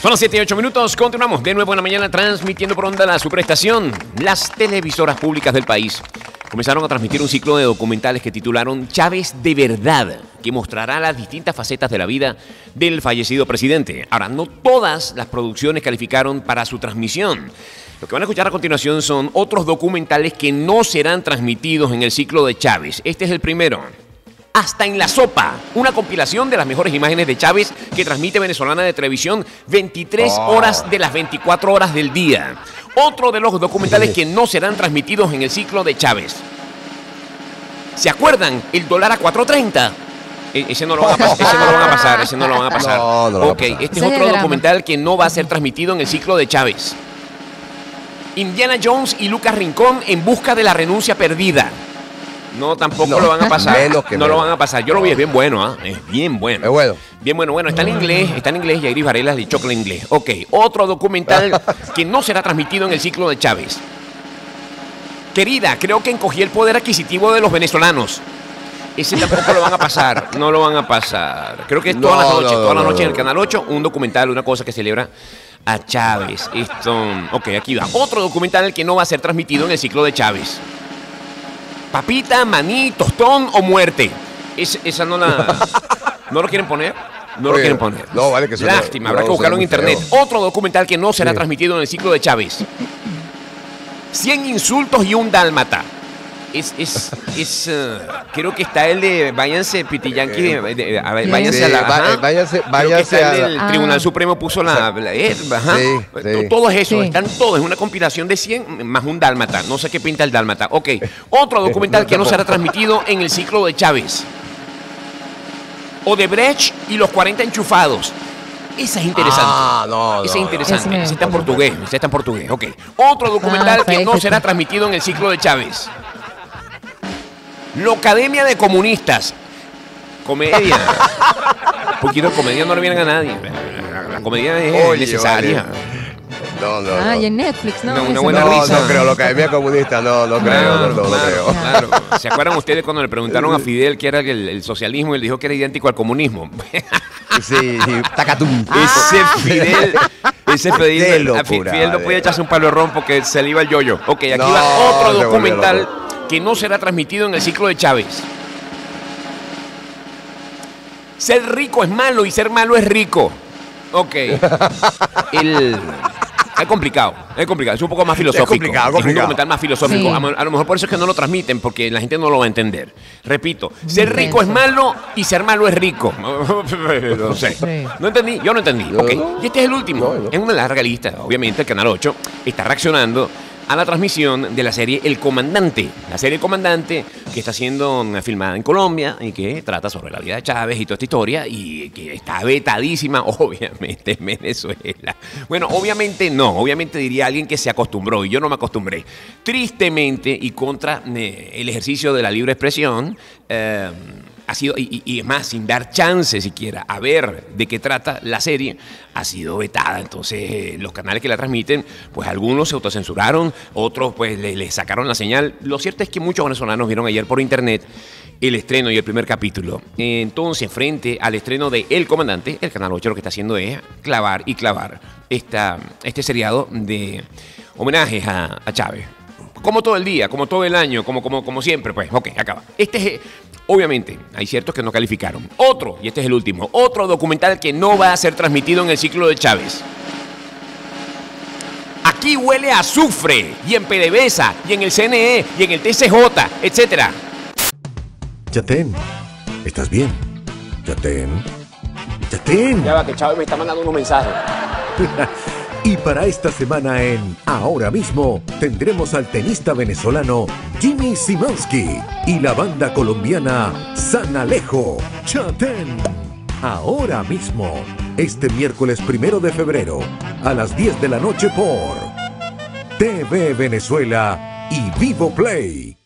Son las 7 y 8 minutos, continuamos de nuevo en la mañana transmitiendo por onda la superestación. Las televisoras públicas del país comenzaron a transmitir un ciclo de documentales que titularon Chávez de verdad, que mostrará las distintas facetas de la vida del fallecido presidente. Ahora, no todas las producciones calificaron para su transmisión. Lo que van a escuchar a continuación son otros documentales que no serán transmitidos en el ciclo de Chávez. Este es el primero. Hasta en la sopa, una compilación de las mejores imágenes de Chávez que transmite Venezolana de Televisión 23 horas de las 24 horas del día. Otro de los documentales que no serán transmitidos en el ciclo de Chávez. ¿Se acuerdan? El dólar a 4.30. E- Ese no, lo van a pas- ese no lo van a pasar, ese no lo van a pasar. No, no lo van a ok, pasar. este es otro documental que no va a ser transmitido en el ciclo de Chávez. Indiana Jones y Lucas Rincón en busca de la renuncia perdida. No, tampoco No, lo van a pasar. menos que no lo van a pasar. Yo lo vi, es bien bueno, ¿ah? Es bien bueno. Es bueno. Bien bueno, bueno, está en inglés, está en inglés y Iris Varela de Chocolate inglés. Ok, otro documental que no será transmitido en el ciclo de Chávez. Querida, creo que encogí el poder adquisitivo de los venezolanos. Ese tampoco lo van a pasar, no lo van a pasar. Creo que es toda la No, noche, no, toda la no, noche en el Canal 8, un documental, una cosa que celebra a Chávez. Esto, ok, aquí va. Otro documental que no va a ser transmitido en el ciclo de Chávez. Papita, maní, tostón o muerte. Es- esa no la... ¿No lo quieren poner? No lo quieren poner. no, vale, que suena- Lástima, habrá que buscarlo en internet. Otro documental que no será Sí. transmitido en el ciclo de Chávez. 100 insultos y un dálmata. Es, es, es, eh, creo que está el de váyanse Pitiyanqui, de- de- a ver, Sí. váyanse a Sí, la, ajá. eh, váyanse- váyanse a el la- Ah. Tribunal Supremo puso la, la- eh, ajá. Sí, sí. Todo eso, Sí. están todos, es una compilación de 100 más un dálmata, no sé qué pinta el dálmata. Ok, otro documental que no será transmitido en el ciclo de Chávez. Odebrecht y los 40 enchufados. Esa es interesante. Ah, no, Esa es no, interesante. Ese me- Esa está en portugués. Esa está en portugués. Ok. Otro documental Ah, que no será transmitido en el ciclo de Chávez. La Academia de Comunistas. Comedia. Un poquito de comedia no le vienen a nadie. La, comedia es Oye, necesaria. No, no, Ah, no. y en Netflix, ¿no? Una buena no. no, risa. no creo, la Academia Comunista, no, no creo, no, no, no claro, creo. claro. ¿Se acuerdan ustedes cuando le preguntaron a Fidel qué era el, el socialismo y él dijo que era idéntico al comunismo? Sí, sí, tacatum. Ese Fidel, ese Fidel, locura, Fi- Fidel no podía echarse un palo de ron porque se le iba el yoyo. Ok, aquí No, va otro documental. Que no será transmitido en el ciclo de Chávez. Ser rico es malo y ser malo es rico. Ok. El- es complicado, es complicado, es un poco más filosófico. complicado, Es un documental más filosófico. Sí. A, lo mejor por eso es que no lo transmiten, porque la gente no lo va a entender. Repito, ser rico es malo y ser malo es rico. no sé. Sí. No entendí, yo no entendí. No, Ok, no. Y este es el último. No, no. Es una larga lista. Obviamente, el Canal 8 está reaccionando a la transmisión de la serie El Comandante. La serie El Comandante que está siendo mm, filmada en Colombia y que trata sobre la vida de Chávez y toda esta historia y que está vetadísima, obviamente, en Venezuela. Bueno, obviamente no. Obviamente diría alguien que se acostumbró y yo no me acostumbré. Tristemente y contra eh, el ejercicio de la libre expresión. eh, ha sido, y, es más, sin dar chance siquiera a ver de qué trata la serie, ha sido vetada. Entonces, eh, los canales que la transmiten, pues algunos se autocensuraron, otros pues le, le sacaron la señal. Lo cierto es que muchos venezolanos vieron ayer por internet el estreno y el primer capítulo. Entonces, frente al estreno de El Comandante, el Canal 8 lo que está haciendo es clavar y clavar esta, este seriado de homenajes a, a Chávez. Como todo el día, como todo el año, como, como, como siempre, pues, ok, acaba. Este es, obviamente, hay ciertos que no calificaron. Otro, y este es el último, otro documental que no va a ser transmitido en el ciclo de Chávez. Aquí huele a azufre, y en PDVSA, y en el CNE, y en el TCJ, etcétera. Yatén, ¿estás bien? Yatén, Yatén. va, que Chávez me está mandando unos mensajes. Y para esta semana en Ahora mismo tendremos al tenista venezolano Jimmy Simansky y la banda colombiana San Alejo, Chatén. Ahora mismo, este miércoles primero de febrero, a las 10 de la noche por TV Venezuela y Vivo Play.